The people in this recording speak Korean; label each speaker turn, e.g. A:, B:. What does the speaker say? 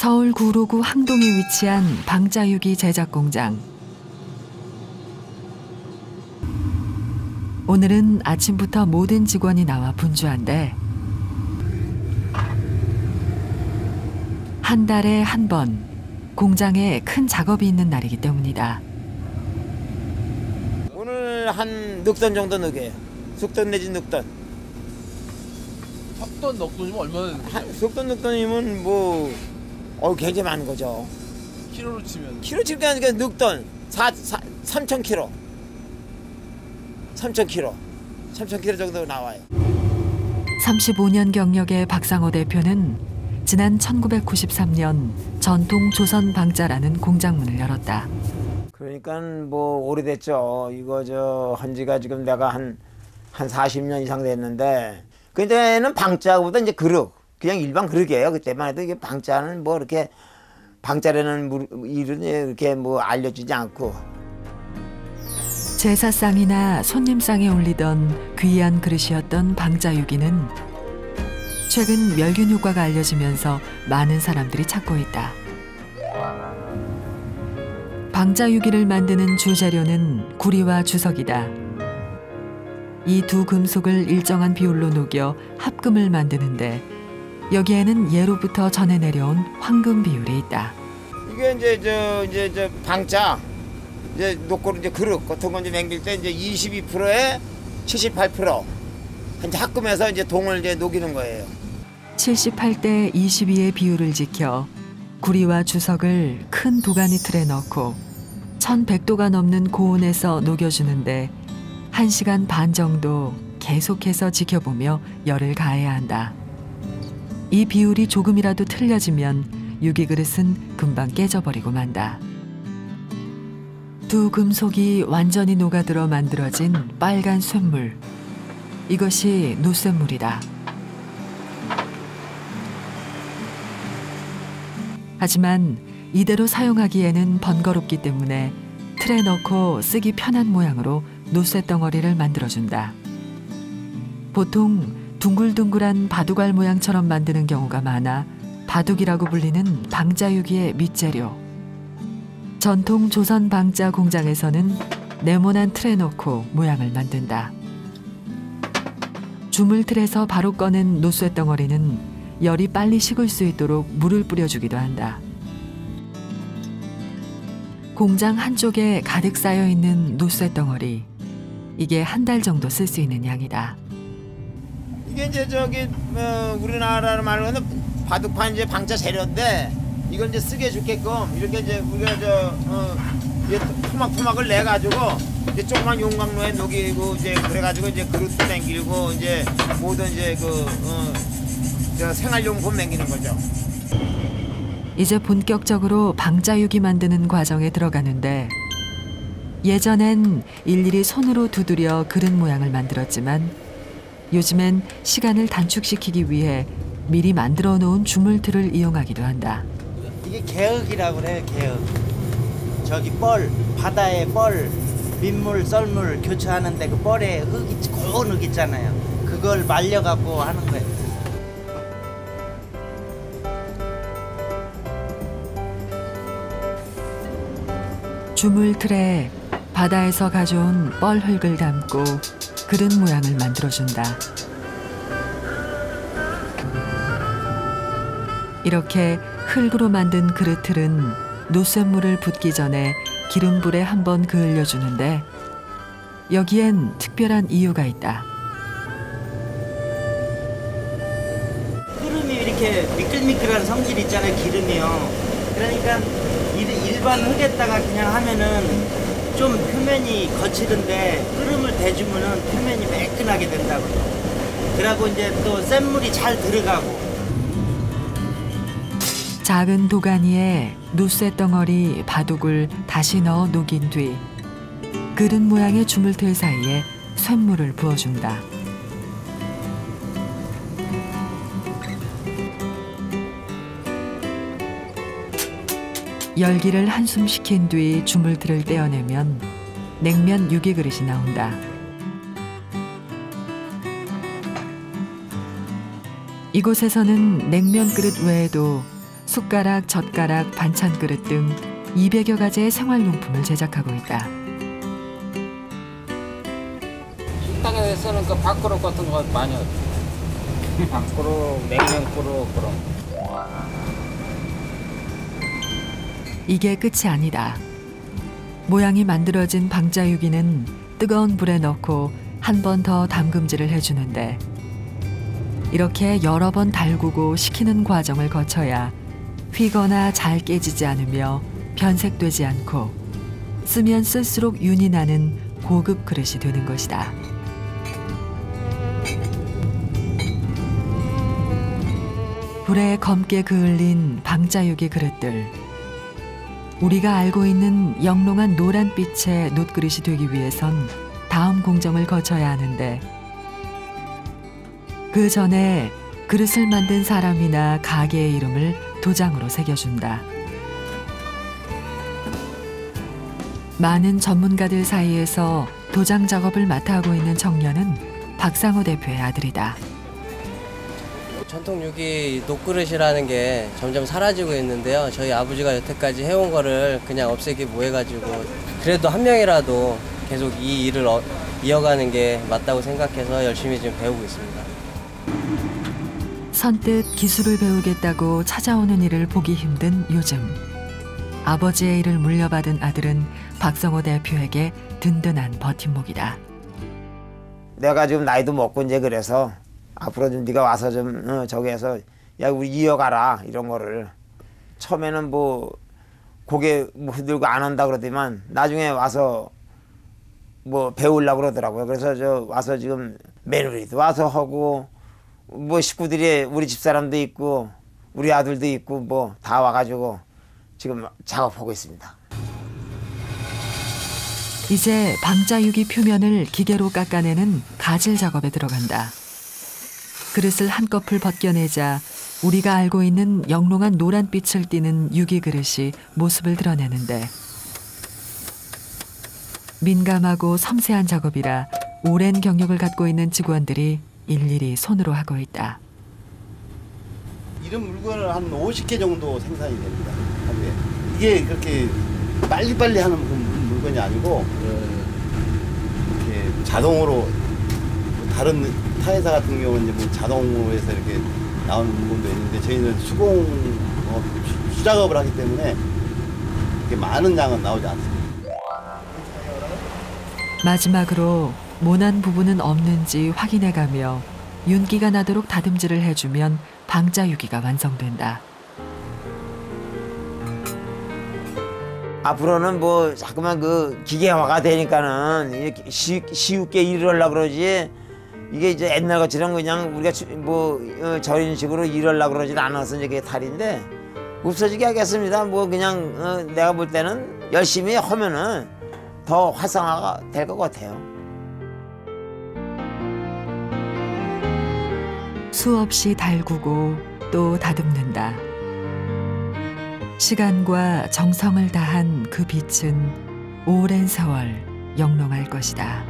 A: 서울 구로구 항동에 위치한 방자유기 제작 공장. 오늘은 아침부터 모든 직원이 나와 분주한데 한 달에 한 번 공장에 큰 작업이 있는 날이기 때문이다.
B: 오늘 한 넉던 정도 넣게요. 숙던 내지 넉던.
C: 샀던 넉돈이면 얼마나 되는 거예요?
B: 한 숙던 넉던이면 뭐 어, 굉장히 많은 거죠.
C: 키로로 치면
B: 키로 칠게 하니까 넉던 4, 4, 3천 키로. 3천 키로. 3천 키로 정도 나와요.
A: 35년 경력의 박상호 대표는 지난 1993년 전통 조선 방자라는 공장문을 열었다.
B: 그러니까 뭐 오래됐죠. 이거 저 한지가 지금 내가 한한 40년 이상 됐는데 그때는 방자보다 이제 그릇 그냥 일반 그릇이에요. 그때만 해도 이게 방자는 뭐 이렇게 방자라는 물- 일은 이렇게 뭐 알려주지 않고
A: 제사상이나 손님상에 올리던 귀한 그릇이었던 방자유기는 최근 멸균 효과가 알려지면서 많은 사람들이 찾고 있다. 방자유기를 만드는 주재료는 구리와 주석이다. 이 두 금속을 일정한 비율로 녹여 합금을 만드는데 여기에는 예로부터 전해 내려온 황금 비율이 있다.
B: 이게 이제 저 이제 저 방자 이제 놓고 이제 그릇 같은 건 이제 맹길 때 이제 22%에 78% 이제 합금해서 이제 동을 이제 녹이는 거예요.
A: 78대 22의 비율을 지켜 구리와 주석을 큰 도가니 틀에 넣고 1100도가 넘는 고온에서 녹여주는데 1시간 반 정도 계속해서 지켜보며 열을 가해야 한다. 이 비율이 조금이라도 틀려지면 유기 그릇은 금방 깨져버리고 만다. 두 금속이 완전히 녹아들어 만들어진 빨간 쇳물. 이것이 노쇳물이다. 하지만 이대로 사용하기에는 번거롭기 때문에 틀에 넣고 쓰기 편한 모양으로 노쇠 덩어리를 만들어준다. 보통 둥글둥글한 바둑알 모양처럼 만드는 경우가 많아 바둑이라고 불리는 방자유기의 밑재료. 전통 조선 방자 공장에서는 네모난 틀에 넣고 모양을 만든다. 주물 틀에서 바로 꺼낸 노쇠 덩어리는 열이 빨리 식을 수 있도록 물을 뿌려주기도 한다. 공장 한쪽에 가득 쌓여 있는 노쇠 덩어리. 이게 한 달 정도 쓸 수 있는 양이다.
B: 이게 이제 저기 어, 우리나라 말로는 바둑판 이제 방자 재료인데 이걸 이제 쓰게 해줄게끔 이렇게 이제 우리가 저 어, 토막토막을 내 가지고 이제 조그만 용광로에 녹이고 이제 그래가지고 이제 그릇도 맹기고 이제 모든 이제 그 어, 저 생활용품 맹기는 거죠.
A: 이제 본격적으로 방자육이 만드는 과정에 들어가는데 예전엔 일일이 손으로 두드려 그릇 모양을 만들었지만 요즘엔 시간을 단축시키기 위해 미리 만들어 놓은 주물틀을 이용하기도 한다.
D: 이게 개흙이라고 그래요 개흙. 저기 뻘 바다에 뻘 민물 썰물 교체하는데 그 뻘에 흙이 고운 흙 있잖아요. 그걸 말려 갖고 하는 거예요.
A: 주물틀에 바다에서 가져온 뻘 흙을 담고 그릇 모양을 만들어준다. 이렇게 흙으로 만든 그릇틀은 노쇠물을 붓기 전에 기름불에 한번 그을려주는데 여기엔 특별한 이유가 있다.
D: 흐름이 이렇게 미끌미끌한 성질 있잖아요 기름이요 그러니까 일- 일반 흙에다가 그냥 하면은 좀 표면이 거칠은데 흐름을 대주면은 표면이 매끈하게 된다고 그러고 이제 또 센 물이 잘 들어가고
A: 작은 도가니에 노쇠 덩어리 바둑을 다시 넣어 녹인 뒤 그릇 모양의 주물틀 사이에 쇳물을 부어준다. 열기를 한숨 식힌 뒤 주물틀을 떼어내면 냉면 유기 그릇이 나온다. 이곳에서는 냉면 그릇 외에도 숟가락, 젓가락, 반찬 그릇 등 200여 가지의 생활용품을 제작하고 있다.
E: 식당에 쓰는 그 밥그릇 같은 거 많이. 밥그릇, 냉면 그릇 그런. 거.
A: 이게 끝이 아니다. 모양이 만들어진 방자유기는 뜨거운 불에 넣고 한 번 더 담금질을 해주는데 이렇게 여러 번 달구고 식히는 과정을 거쳐야 휘거나 잘 깨지지 않으며 변색되지 않고 쓰면 쓸수록 윤이 나는 고급 그릇이 되는 것이다. 불에 검게 그을린 방자유기 그릇들. 우리가 알고 있는 영롱한 노란빛의 놋그릇이 되기 위해선 다음 공정을 거쳐야 하는데 그 전에 그릇을 만든 사람이나 가게의 이름을 도장으로 새겨준다. 많은 전문가들 사이에서 도장 작업을 맡아 하고 있는 청년은 박상호 대표의 아들이다.
F: 전통 유기 녹그릇이라는 게 점점 사라지고 있는데요. 저희 아버지가 여태까지 해온 거를 그냥 없애기 뭐해가지고 그래도 한 명이라도 계속 이 일을 어- 이어가는 게 맞다고 생각해서 열심히 지금 배우고 있습니다.
A: 선뜻 기술을 배우겠다고 찾아오는 일을 보기 힘든 요즘. 아버지의 일을 물려받은 아들은 박성호 대표에게 든든한 버팀목이다.
B: 내가 지금 나이도 먹고 이제 그래서 앞으로 좀 네가 와서 좀 어, 저기 해서 야 우리 이어가라 이런 거를 처음에는 뭐 고개 뭐 흔들고 안 한다 그러더만 나중에 와서 뭐 배우려고 그러더라고요. 그래서 저 와서 지금 며느리도 와서 하고 뭐 식구들이 우리 집사람도 있고 우리 아들도 있고 뭐 다 와가지고 지금 작업하고 있습니다.
A: 이제 방자유기 표면을 기계로 깎아내는 가질 작업에 들어간다. 그릇을 한꺼풀 벗겨내자 우리가 알고 있는 영롱한 노란빛을 띠는 유기 그릇이 모습을 드러내는데 민감하고 섬세한 작업이라 오랜 경력을 갖고 있는 직원들이 일일이 손으로 하고 있다.
G: 이런 물건을 한 50개 정도 생산이 됩니다. 하루에. 이게 그렇게 빨리빨리 하는 그 물- 물건이 아니고 이렇게 자동으로 뭐 다른 타회사 같은 경우는 이제 뭐 자동으로 해서 이렇게 나오는 물건도 있는데 저희는 수공 어, 수- 수작업을 하기 때문에 이렇게 많은 양은 나오지 않습니다.
A: 마지막으로 모난 부분은 없는지 확인해가며 윤기가 나도록 다듬질을 해주면 방자 유기가 완성된다.
B: 앞으로는 뭐 자꾸만 그 기계화가 되니까는 이렇게 쉬, 쉽게 일을 하려고 그러지 이게 이제 옛날 것처럼 그냥 우리가 주- 뭐 어, 저런 식으로 일을 하려고 그러진 않아서 이제 그게 탈인데 없어지게 하겠습니다. 뭐 그냥 어, 내가 볼 때는 열심히 하면은 더 활성화가 될 것 같아요.
A: 수없이 달구고 또 다듬는다. 시간과 정성을 다한 그 빛은 오랜 세월 영롱할 것이다.